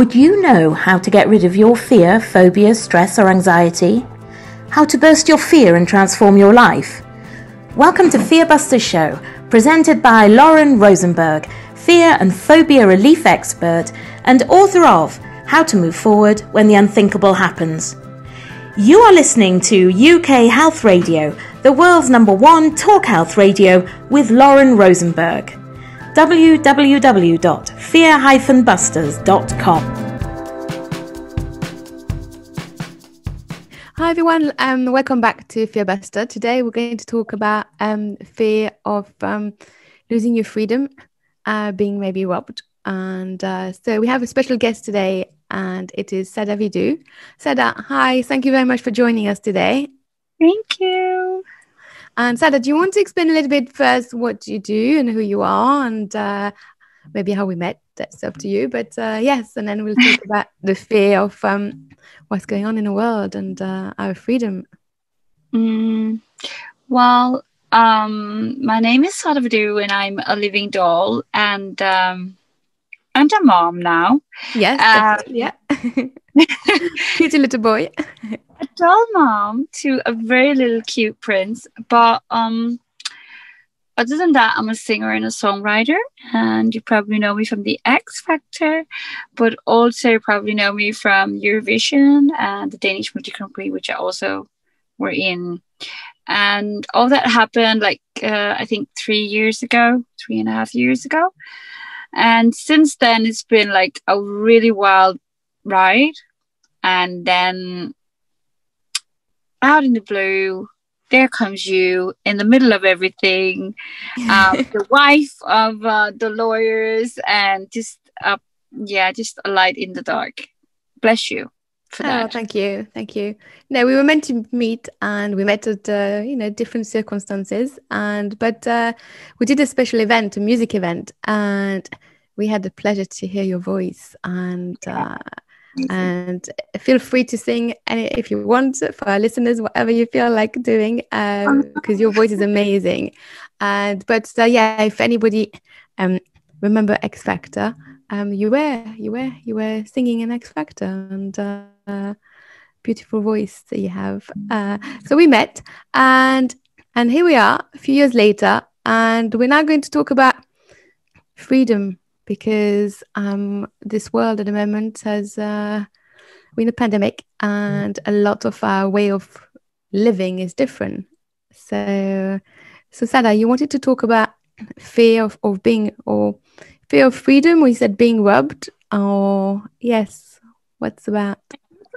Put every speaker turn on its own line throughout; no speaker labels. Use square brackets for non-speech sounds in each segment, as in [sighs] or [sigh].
Would you know how to get rid of your fear, phobia, stress, or anxiety? How to burst your fear and transform your life? Welcome to Fearbuster Show, presented by Lauren Rosenberg, fear and phobia relief expert and author of How to Move Forward When the Unthinkable Happens. You are listening to UK Health Radio, the world's number one talk health radio with Lauren Rosenberg www.fear-busters.com.
Hi everyone, um, welcome back to Fearbuster. Today we're going to talk about um, fear of um, losing your freedom, uh, being maybe robbed. And uh, so we have a special guest today, and it is Sada Vidoo. Sada, hi, thank you very much for joining us today.
Thank you.
And Sada, do you want to explain a little bit first what you do and who you are, and uh, maybe how we met? That's up to you. But uh, yes, and then we'll talk about [laughs] the fear of um, what's going on in the world and uh, our freedom.
Mm, well, um, my name is Sada Vidoo, and I'm a living doll, and um, and a mom now.
Yes,
Um,
yeah. [laughs] Cute little boy.
a doll mom to a very little cute prince. But um, other than that, I'm a singer and a songwriter, and you probably know me from the X Factor, but also you probably know me from Eurovision and the Danish Melodi Grand Prix, which I also were in. And all that happened like uh, I think three years ago, three and a half years ago. And since then, it's been like a really wild ride. And then out in the blue, there comes you in the middle of everything, [laughs] um, the wife of uh, the lawyers, and just uh, yeah, just a light in the dark. Bless you for
Oh,
that.
thank you, thank you. No, we were meant to meet, and we met at uh, you know different circumstances, and but uh, we did a special event, a music event, and we had the pleasure to hear your voice, and uh, and feel free to sing any if you want for our listeners, whatever you feel like doing, [laughs] because your voice is amazing. And but uh, yeah, if anybody um remember X Factor, um you were you were you were singing in X Factor and. Uh, beautiful voice that you have. Uh, so we met, and and here we are, a few years later, and we're now going to talk about freedom because um, this world at the moment has uh, we're in a pandemic, and a lot of our way of living is different. So, so Sada, you wanted to talk about fear of, of being or fear of freedom. We said being robbed, or yes, what's about?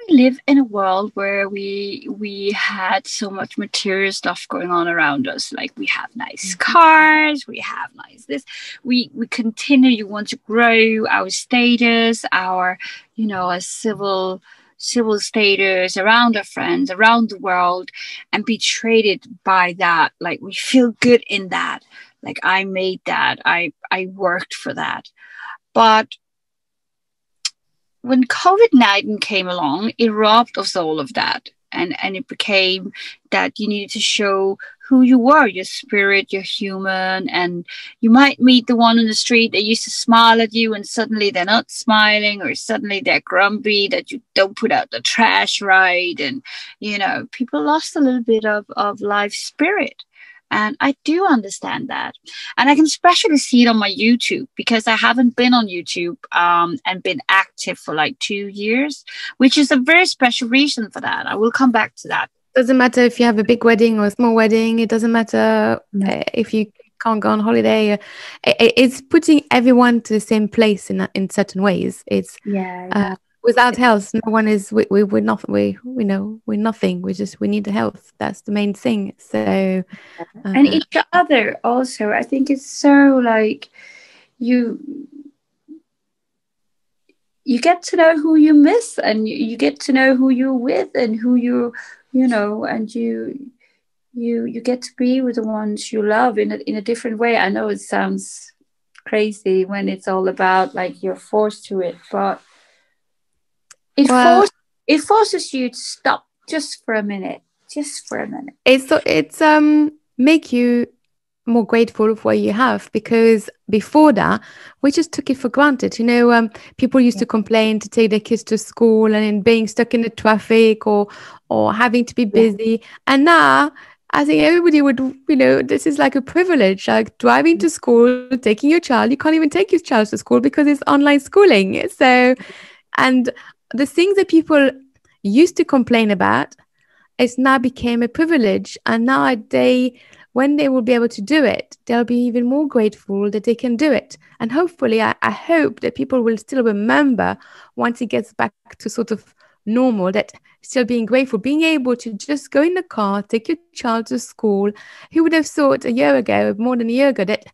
We live in a world where we we had so much material stuff going on around us. Like we have nice mm-hmm. cars we have nice this. We we continue you want to grow our status our you know a civil civil status around our friends around the world and be traded by that. Like we feel good in that. Like i made that. I i worked for that. But when COVID 19 came along, it robbed us all of that. And, and it became that you needed to show who you were, your spirit, you're human. And you might meet the one on the street that used to smile at you, and suddenly they're not smiling, or suddenly they're grumpy that you don't put out the trash right. And, you know, people lost a little bit of, of life spirit. And I do understand that. And I can especially see it on my YouTube because I haven't been on YouTube um, and been active for like two years, which is a very special reason for that. I will come back to that.
Doesn't matter if you have a big wedding or a small wedding. It doesn't matter uh, if you can't go on holiday. Uh, It's putting everyone to the same place in in certain ways. It's
Yeah.
uh, without health, no one is. We we we're nothing. We we know we're nothing. We just we need the health. That's the main thing. So uh,
and each other also. I think it's so like you you get to know who you miss and you, you get to know who you're with and who you you know and you you you get to be with the ones you love in a, in a different way i know it sounds crazy when it's all about like you're forced to it but it
Well-
forces it forces you to stop just for a minute just for a minute
it's it's um make you more grateful for what you have because before that we just took it for granted you know um, people used yeah. to complain to take their kids to school and being stuck in the traffic or or having to be busy yeah. and now i think everybody would you know this is like a privilege like driving to school taking your child you can't even take your child to school because it's online schooling so and the things that people used to complain about it's now became a privilege and now they when they will be able to do it, they'll be even more grateful that they can do it. And hopefully, I, I hope that people will still remember once it gets back to sort of normal that still being grateful, being able to just go in the car, take your child to school. Who would have thought a year ago, more than a year ago, that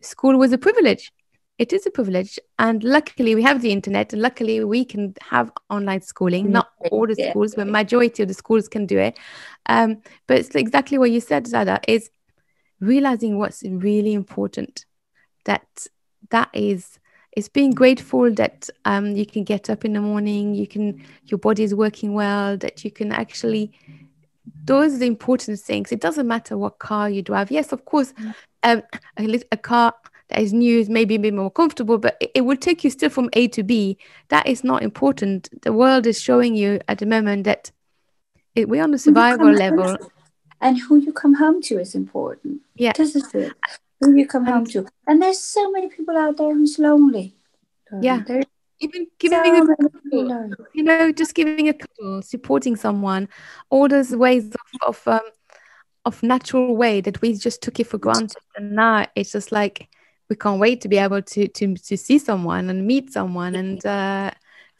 school was a privilege? It is a privilege. And luckily, we have the internet, and luckily, we can have online schooling. Not all the schools, but majority of the schools can do it. Um, but it's exactly what you said, Sada, is realizing what's really important that that is it's being grateful that um, you can get up in the morning you can your body is working well that you can actually those are the important things it doesn't matter what car you drive yes of course um, a, a car that is new is maybe a bit more comfortable but it, it will take you still from a to b. That is not important. The world is showing you at the moment that it, we're on the survival level.
and who you come home to is important.
Yeah,
this is it. Who you come and, home to, and there's so many people out there who's lonely.
Yeah, there's even giving so a couple, you know, just giving a couple, supporting someone, all those ways of of, um, of natural way that we just took it for granted, and now it's just like we can't wait to be able to to to see someone and meet someone, and uh,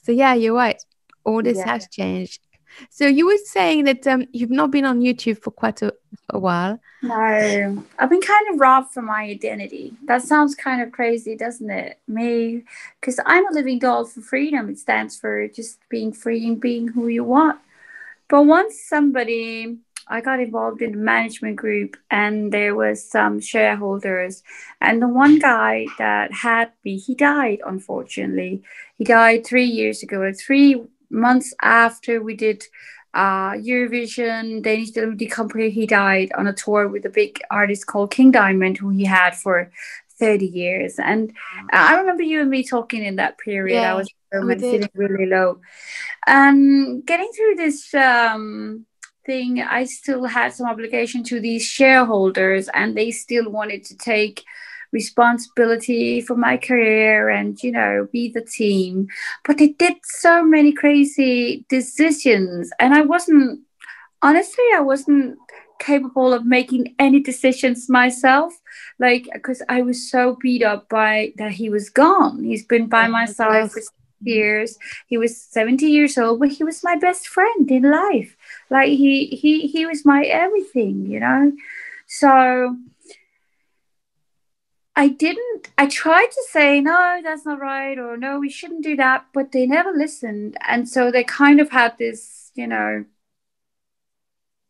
so yeah, you're right. All this yeah. has changed so you were saying that um, you've not been on YouTube for quite a, a while.
No, I've been kind of robbed from my identity. That sounds kind of crazy, doesn't it? Me, because I'm a living doll for freedom. It stands for just being free and being who you want. But once somebody, I got involved in the management group, and there was some shareholders, and the one guy that had me, he died. Unfortunately, he died three years ago. Three months after we did uh, Eurovision, Danish Delivery Company, he died on a tour with a big artist called King Diamond, who he had for 30 years. And I remember you and me talking in that period. Yeah, I was sitting really low. And getting through this um, thing, I still had some obligation to these shareholders, and they still wanted to take responsibility for my career and you know be the team. But they did so many crazy decisions and i wasn't honestly i wasn't capable of making any decisions myself like because i was so beat up by that he was gone. He's been by my side for years he was 70 years old but he was my best friend in life like he he he was my everything you know so I didn't, I tried to say, no, that's not right, or no, we shouldn't do that, but they never listened. And so they kind of had this, you know,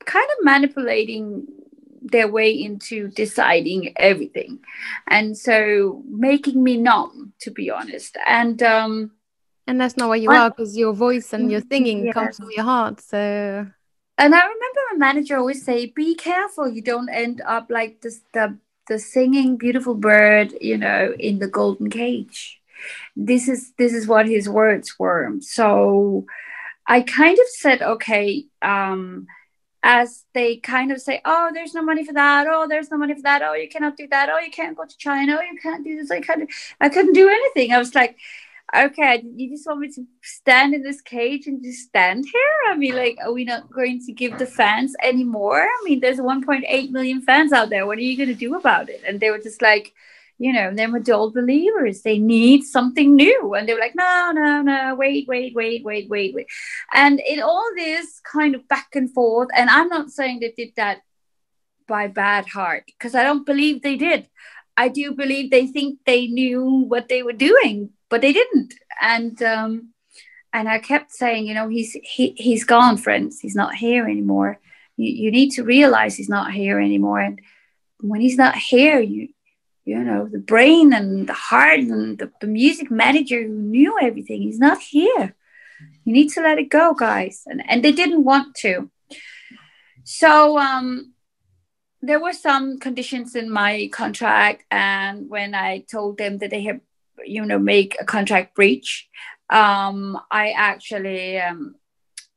kind of manipulating their way into deciding everything. And so making me numb, to be honest. And, um,
and that's not what you I, are because your voice and your singing yes. comes from your heart. So,
and I remember my manager always say, "Be careful, you don't end up like this the the singing beautiful bird you know in the golden cage. This is this is what his words were. So i kind of said okay um as they kind of say oh there's no money for that. Oh there's no money for that. Oh you cannot do that. Oh you can't go to china. Oh you can't do this. I can't i couldn't do anything. I was like okay, you just want me to stand in this cage and just stand here? I mean, like, are we not going to give the fans any more? I mean, there's 1.8 million fans out there. What are you going to do about it? And they were just like, you know, they're adult believers. They need something new. And they were like, no, no, no, wait, wait, wait, wait, wait, wait. And in all this kind of back and forth, and I'm not saying they did that by bad heart, because I don't believe they did. I do believe they think they knew what they were doing, but they didn't. And um, and I kept saying, you know, he's he, he's gone, friends. He's not here anymore. You, you need to realize he's not here anymore. And when he's not here, you you know, the brain and the heart and the, the music manager who knew everything, he's not here. You need to let it go, guys. And and they didn't want to. So um there were some conditions in my contract, and when I told them that they had, you know, make a contract breach, um, I actually um,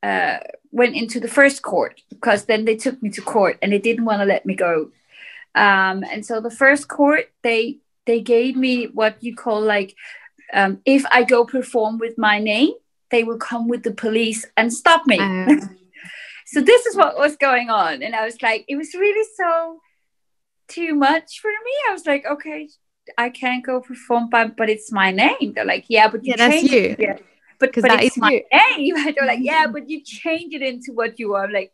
uh, went into the first court because then they took me to court and they didn't want to let me go. Um, and so the first court, they they gave me what you call like um, if I go perform with my name, they will come with the police and stop me. Um. [laughs] so this is what was going on, and I was like, it was really so too much for me. I was like, okay, I can't go perform, but but it's my name. They're like, yeah, but you
yeah, that's you.
It. But but that it's my you. name. [laughs] They're like, yeah, but you change it into what you are. I'm like,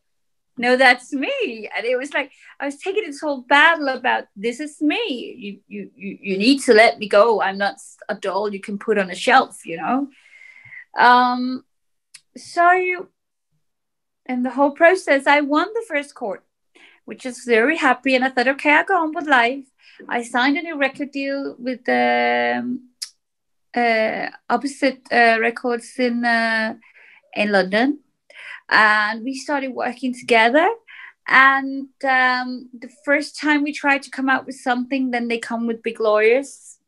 no, that's me. And it was like I was taking this whole battle about this is me. You you you, you need to let me go. I'm not a doll you can put on a shelf, you know. Um so in the whole process, I won the first court, which is very happy. And I thought, okay, I'll go on with life. I signed a new record deal with the um, uh, opposite uh, records in uh, in London. And we started working together. And um, the first time we tried to come out with something then they come with big lawyers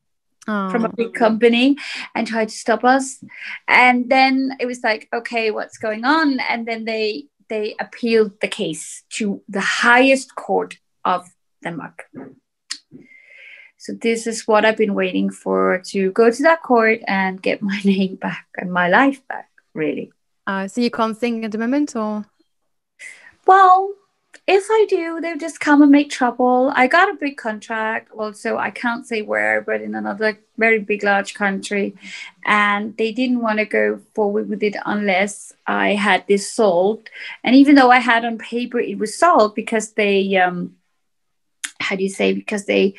from a big company and try to stop us. And then it was like okay what's going on? And then they they appealed the case to the highest court of denmark so this is what i've been waiting for to go to that court and get my [laughs] name back and my life back really
uh, so you can't sing at the moment, or?
Well, if I do, they'll just come and make trouble. I got a big contract, also I can't say where, but in another very big, large country, and they didn't want to go forward with it unless I had this solved. And even though I had on paper it was solved because they, um, how do you say, because they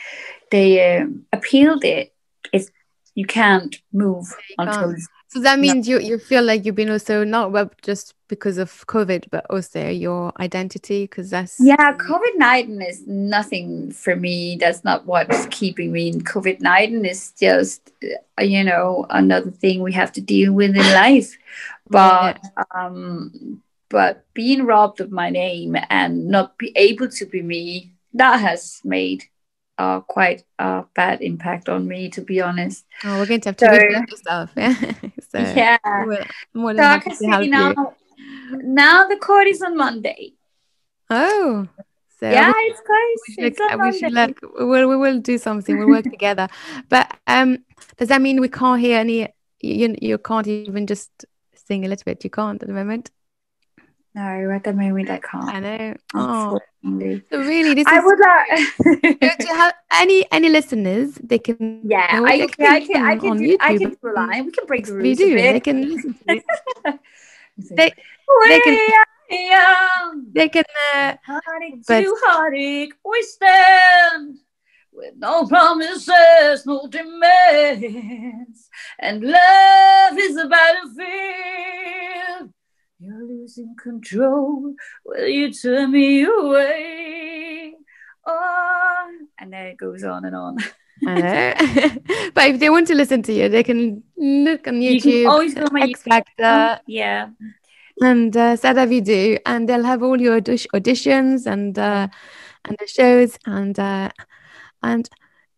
they um, appealed it, it's you can't move you until. Can't
so that means no. you you feel like you've been also not well just because of COVID, but also your identity, because that's
yeah. COVID nineteen is nothing for me. That's not what's keeping me. in COVID nineteen is just uh, you know another thing we have to deal with in life. But yeah. um, but being robbed of my name and not be able to be me, that has made uh, quite a bad impact on me, to be honest.
Oh, we're going to have to so, stuff. [laughs] Yeah.
so, yeah. More than so I can see now, now the court is on Monday.
Oh.
So yeah, we, it's close. We, it's
look, we should look. We will, we will do something. We'll work [laughs] together. But um, does that mean we can't hear any? You, you can't even just sing a little bit. You can't at the moment.
No, at the moment I can't.
I know. Oh, so really, this
I would like [laughs]
to have any any listeners. They can.
Yeah, I, can, I can. I can. Do, YouTube. I can rely. We can break the rules. We do.
They can [laughs] listen to it. they, they can. Young. They can. Uh,
heartache but, to heartache, we stand with no promises, no demands, and love is a battlefield you're losing control. Will you turn me away? Oh, and then it goes on and on.
I know. [laughs] but if they want to listen to you, they can look on YouTube. You always go my X Factor.
Yeah.
And uh, Vidoo, and they'll have all your auditions and uh, and the shows and uh, and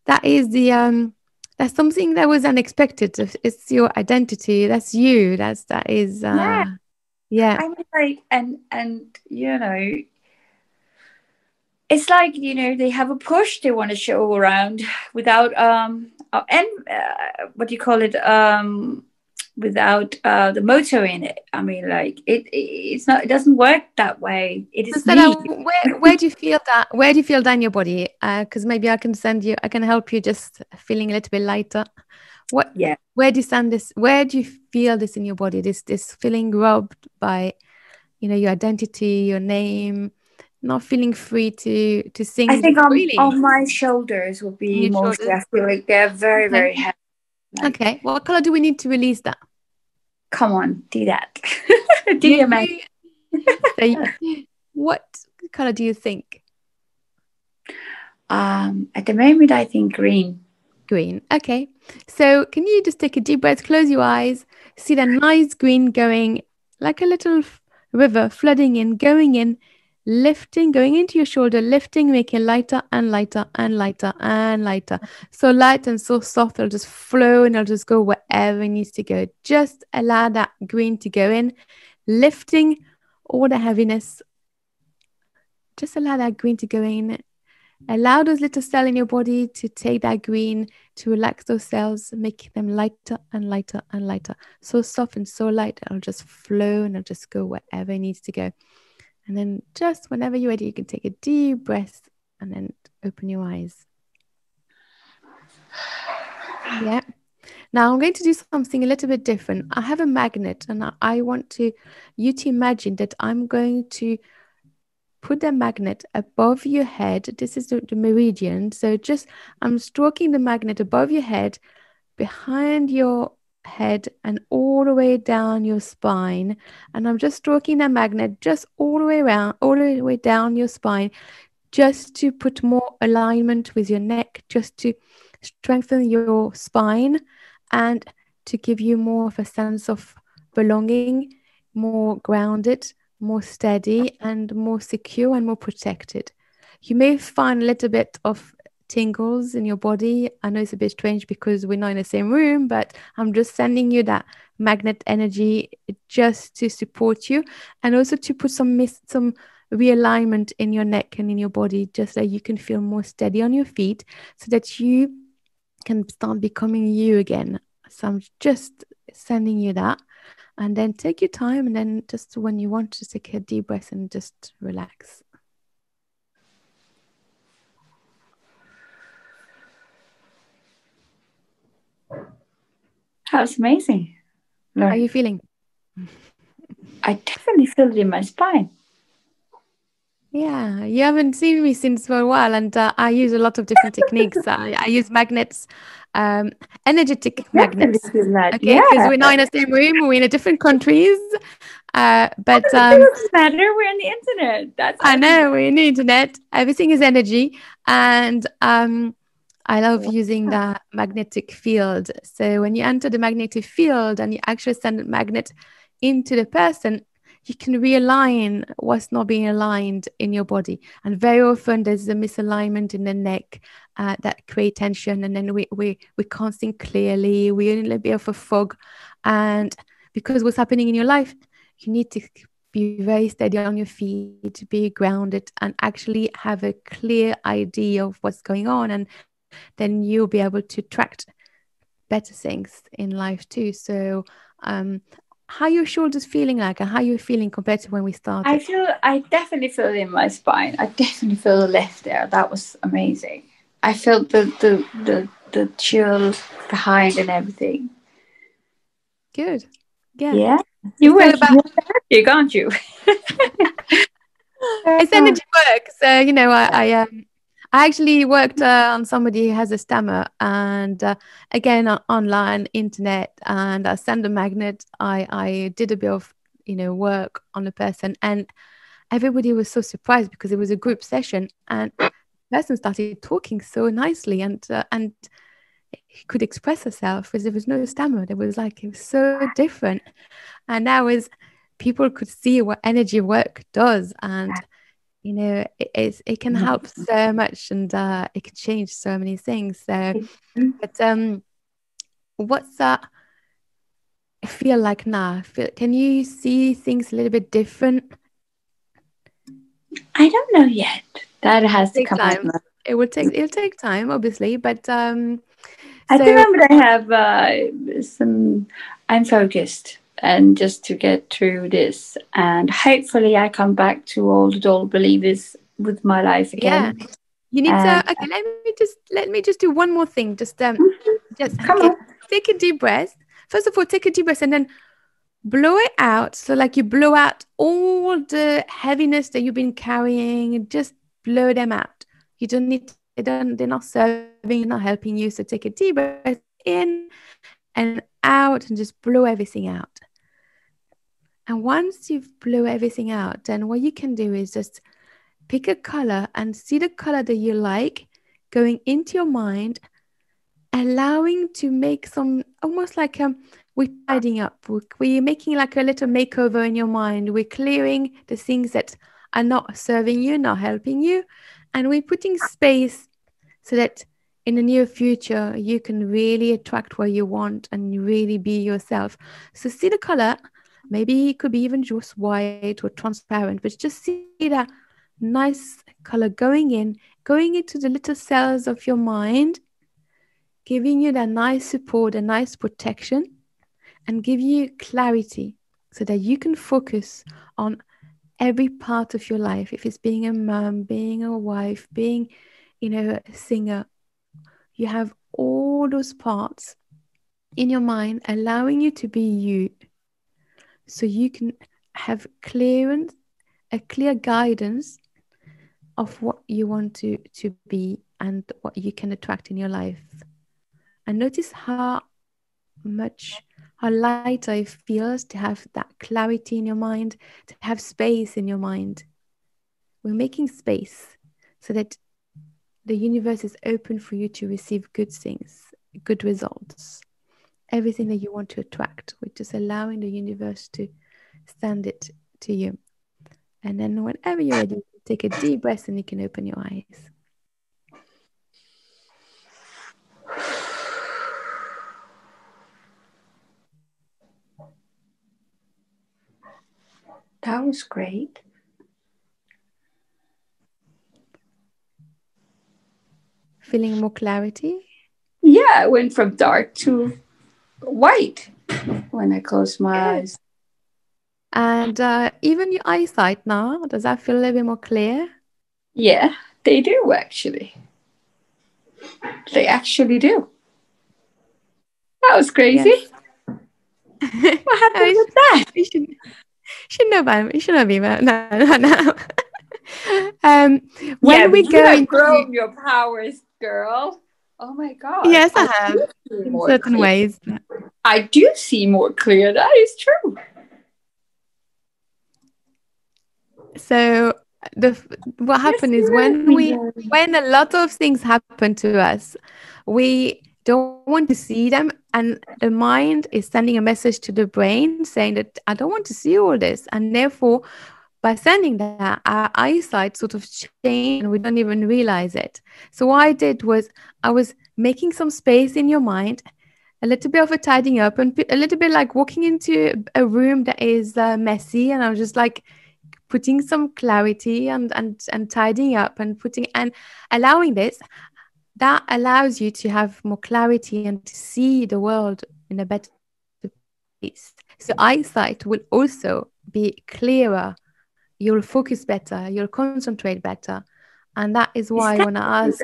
that is the um that's something that was unexpected. It's your identity. That's you. That's that is uh,
yeah
yeah.
I mean like and and you know it's like you know they have a push they want to show around without um uh, and uh, what do you call it um without uh the motor in it. I mean like it, it it's not it doesn't work that way. It is so
where, where do you feel that where do you feel that in your body? Because uh, maybe i can send you i can help you just feeling a little bit lighter. What
yeah.
where do you stand this where do you feel this in your body? This this feeling robbed by you know your identity your name not feeling free to to sing
i think on, on my shoulders would be mostly i feel like they're very very heavy
like, okay. What color do we need to release that?
come on do that. [laughs] Do your man [laughs] [laughs]
what color do you think?
Um at the moment i think green.
Green. Okay. So can you just take a deep breath, close your eyes, see that nice green going like a little river flooding in, going in, lifting, going into your shoulder, lifting, making lighter and lighter and lighter and lighter. So light and so soft, it'll just flow and it'll just go wherever it needs to go. Just allow that green to go in, lifting all the heaviness. Just allow that green to go in. Allow those little cells in your body to take that green, to relax those cells, make them lighter and lighter and lighter. So soft and so light, it'll just flow and it'll just go wherever it needs to go. And then just whenever you're ready, you can take a deep breath and then open your eyes. Yeah. Now I'm going to do something a little bit different. I have a magnet and I want to you to imagine that I'm going to put the magnet above your head. This is the, the meridian. So just I'm stroking the magnet above your head, behind your head and all the way down your spine. And I'm just stroking that magnet just all the way around, all the way down your spine, just to put more alignment with your neck, just to strengthen your spine and to give you more of a sense of belonging, more grounded, more steady, and more secure and more protected. You may find a little bit of tingles in your body. I know it's a bit strange because we're not in the same room, but I'm just sending you that magnet energy just to support you and also to put some some realignment in your neck and in your body just so you can feel more steady on your feet so that you can start becoming you again. So I'm just sending you that. And then take your time and then just when you want to take a deep breath and just relax.
That was amazing.
How are you feeling?
I definitely feel it in my spine.
Yeah, you haven't seen me since for a while, and uh, I use a lot of different techniques. [laughs] I, I use magnets, um, energetic magnets. Okay, because yeah. we're not in the same room, we're in a different countries. Uh, but um,
doesn't matter. We're on the internet. That's
I know we're in the internet. Everything is energy, and um, I love using the magnetic field. So when you enter the magnetic field and you actually send a magnet into the person, you can realign what's not being aligned in your body. And very often there's a misalignment in the neck uh, that create tension, and then we we we can't think clearly. We're in a little bit of a fog, and because what's happening in your life, you need to be very steady on your feet, to be grounded, and actually have a clear idea of what's going on and then you'll be able to attract better things in life too. So, um, how your shoulders feeling like, and how you're feeling compared to when we started?
I feel, I definitely feel in my spine. I definitely feel the lift there. That was amazing. I felt the the the the chill behind and everything.
Good. Yeah.
Yeah. You went about you, can't you? [laughs]
it's energy work. So you know, I, I um I actually worked uh, on somebody who has a stammer, and uh, again uh, online, internet, and I sent a magnet. I I did a bit of you know work on the person, and everybody was so surprised because it was a group session, and the person started talking so nicely, and uh, and could express herself because there was no stammer. There was like it was so different, and that was people could see what energy work does, and you know it, it can mm-hmm. help so much and uh, it can change so many things so mm-hmm. but um what's that feel like now feel, can you see things a little bit different
i don't know yet that has to come
time. it will take it'll take time obviously but um
i so, remember i have uh, some i'm focused and just to get through this. And hopefully, I come back to all the doll believers with my life again.
Yeah. You need to okay. Let me just let me just do one more thing. Just um,
mm-hmm. just come okay, on.
Take a deep breath. First of all, take a deep breath and then blow it out. So like you blow out all the heaviness that you've been carrying. Just blow them out. You don't need. They don't. They're not serving. They're Not helping you. So take a deep breath in and out, and just blow everything out. And once you've blew everything out, then what you can do is just pick a color and see the color that you like going into your mind, allowing to make some almost like um, we're tidying up. We're, we're making like a little makeover in your mind. We're clearing the things that are not serving you, not helping you. And we're putting space so that in the near future you can really attract what you want and really be yourself. So see the color, maybe it could be even just white or transparent, but just see that nice color going in, going into the little cells of your mind, giving you that nice support, a nice protection, and give you clarity so that you can focus on every part of your life. If it's being a mom, being a wife, being, you know, a singer, you have all those parts in your mind allowing you to be you so you can have clearance a clear guidance of what you want to to be and what you can attract in your life. And notice how much how lighter it feels to have that clarity in your mind to have space in your mind. We're making space so that the universe is open for you to receive good things good results everything that you want to attract which is allowing the universe to send it to you and then whenever you're ready Take a deep breath and you can open your eyes.
That was great.
Feeling more clarity?
Yeah, I went from dark to white when I close my eyes.
And uh, even your eyesight now, does that feel a little bit more clear?
Yeah, they do actually. They actually do. That was crazy. Yes. [laughs] what happened [laughs] with that?
You should, should know about it. You should know about [laughs] No, no, no. um, when
yeah,
we
go into grown your powers, girl. Oh my god.
Yes, I, I have in certain clear. ways.
I do see more clear. That is true.
so the what happened is when we when a lot of things happen to us we don't want to see them and the mind is sending a message to the brain saying that i don't want to see all this and therefore by sending that our eyesight sort of changed and we don't even realize it. So what i did was i was making some space in your mind a little bit of a tidying up and a little bit like walking into a room that is uh, messy and i was just like putting some clarity and and and tidying up and putting and allowing this that allows you to have more clarity and to see the world in a better place. So eyesight will also be clearer you'll focus better you'll concentrate better and that is why when i ask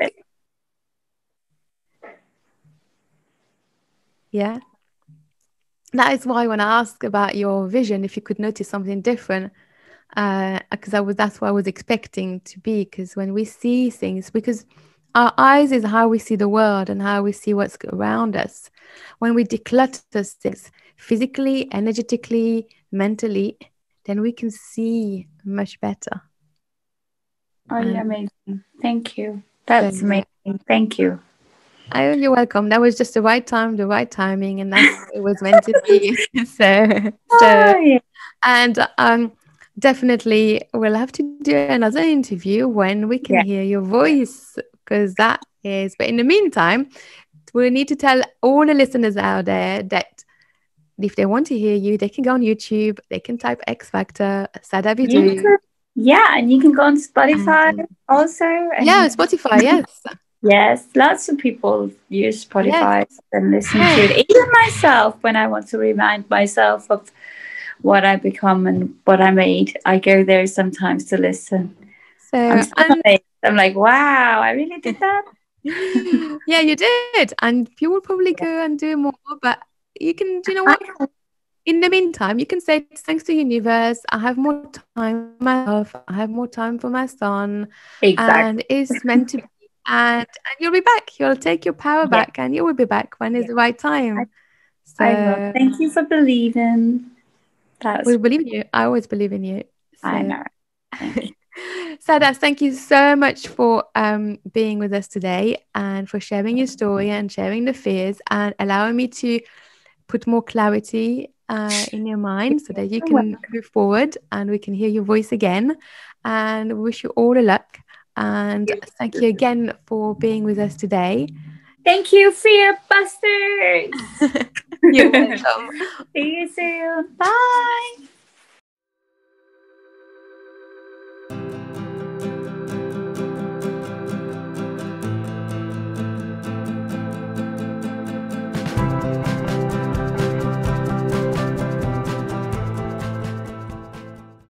yeah that is why when i ask about your vision if you could notice something different because uh, I was that's what I was expecting to be. Because when we see things, because our eyes is how we see the world and how we see what's around us. When we declutter things physically, energetically, mentally, then we can see much better.
Oh, yeah, amazing! Thank you. That's amazing. Thank you.
Oh, you're welcome. That was just the right time, the right timing, and that's it was meant to be. [laughs] [laughs] so, so, oh, yeah. and um, definitely we'll have to do another interview when we can yeah. hear your voice because that is but in the meantime we need to tell all the listeners out there that if they want to hear you they can go on youtube they can type x factor Sada Vidoo.
yeah and you can go on spotify and, also
yeah spotify [laughs] yes
yes lots of people use spotify yes. and listen to it [sighs] even myself when i want to remind myself of what I become and what I made. I go there sometimes to listen. So I'm, I'm like, wow, I really did that. [laughs]
yeah, you did. And you will probably go and do more, but you can, do you know what? In the meantime, you can say thanks to universe. I have more time for myself. I have more time for my son. Exactly. And it's meant to be. And, and you'll be back. You'll take your power yeah. back and you will be back when it's yeah. the right time.
So, I Thank you for believing.
That's we believe in you. I always believe in you.
So. I know. [laughs]
Sadas, thank you so much for um, being with us today and for sharing your story and sharing the fears and allowing me to put more clarity uh, [laughs] in your mind so that you can move forward and we can hear your voice again. and wish you all the luck. And thank you again for being with us today.
Thank you, Fear Busters. [laughs]
You're welcome. [laughs]
See you soon.
Bye.